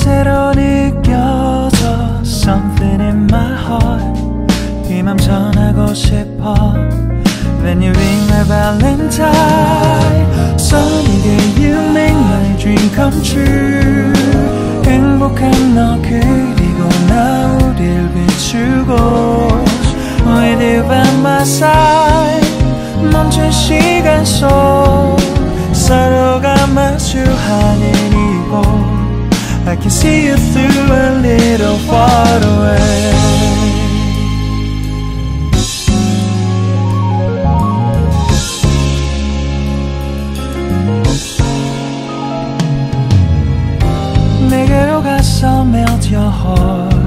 새로 느껴져 Something in my heart 이맘 전하고 싶어 When you ring my valentine Sunny day you make my dream come true 행복한 너 그리고 나 우릴 비추고 With you by my side 멈춘 시간 속 서로가 I can see you through a little far away 내게로 가서 melt your heart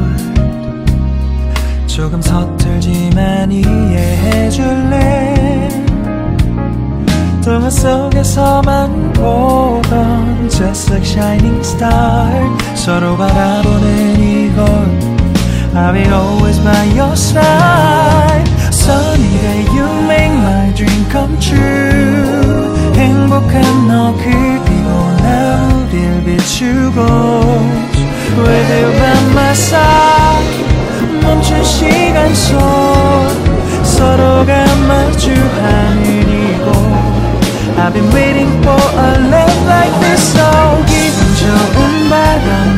조금 서툴지만 이해해줄래 동화 속에서만 보던 Just like shining star 서로 바라보는 이곳 I'll be always by your side Sunny day you make my dream come true 행복한 너 그리고 나 우릴 비추고 With you by my side 멈춘 시간 속 서로가 마주하는 이곳 I've been waiting for a love like this so 기분 좋은 바람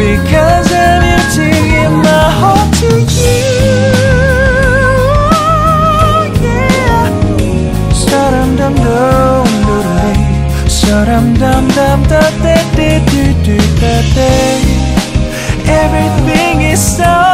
Because I'm emptying my heart to you. Everything is so